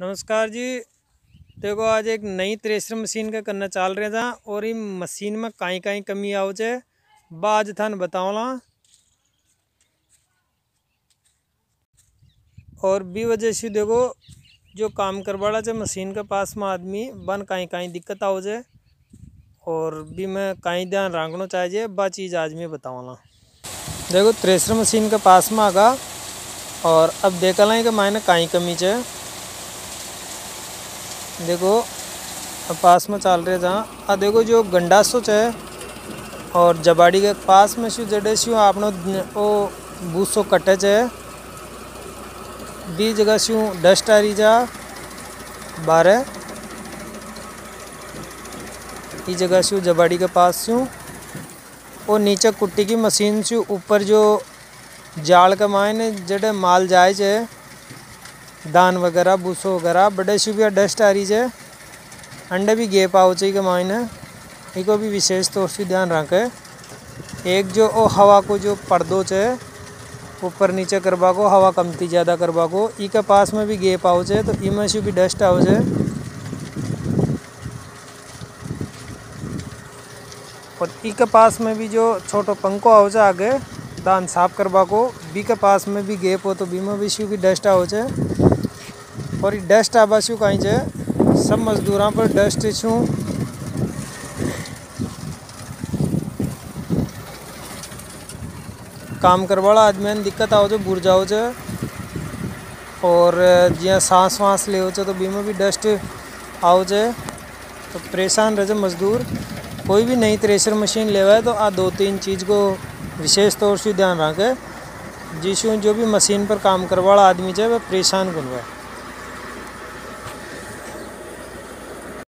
नमस्कार जी। देखो, आज एक नई थ्रेसर मशीन का करना चाल रहे था और इन मशीन में कहीं कहीं कमी आओ चे बाज थान बताओला और भी वजह से देखो, जो काम करवाड़ा चे मशीन के पास में आदमी, बन कहीं कहीं दिक्कत आओ चे और भी मैं कहीं ध्यान रखना चाहिए बा चीज़ आज मैं बताऊँगा देखो थ्रेसर मशीन के पास में आगा, और अब देख लें कि मैंने कहीं कमी चे देखो पास में चल रहे जहाँ। आ देखो जो गंडा गंडासो है, और जबाड़ी के पास में शू जड़े शू आपनो ओ बूसो कटे है। बी जगह शू डस्ट आ रही जा बारे ई जगह शू जबाड़ी के पास शू और नीचे कुट्टी की मशीन शू ऊपर जो जाल के मायने जड़े माल जाए है। दान वगैरह, भूसो वगैरह। बड़े शुभिया डस्ट आ रही है अंडे भी गेप आओ चाहिए मायने इको भी विशेष तौर से ध्यान रखे। एक जो ओ हवा को जो पर्दो है ऊपर नीचे करवा को, हवा कमती ज़्यादा करवा को ई के पास में भी गेप आओ है तो इमें से भी डस्ट आओ है और ई के पास में भी जो छोटो पंखो आओ आगे दान साफ़ करवा को बी के पास में भी गेप हो तो बी में भी भी डस्ट आओ है और डस्ट आबा શું कहीं છે सब मजदूर पर डस्ट छू काम करवाला आदमी दिक्कत आओ छे बुर जाओ छे। और जिया सांस वास ले तो बीमा भी डस्ट आओ छे। तो परेशान रहे मजदूर। कोई भी नई थ्रेशर मशीन लेवा है तो आ दो तीन चीज़ को विशेष तौर से ध्यान रखे, जिसमें जो भी मशीन पर काम करवाला आदमी है वह परेशान गुनवा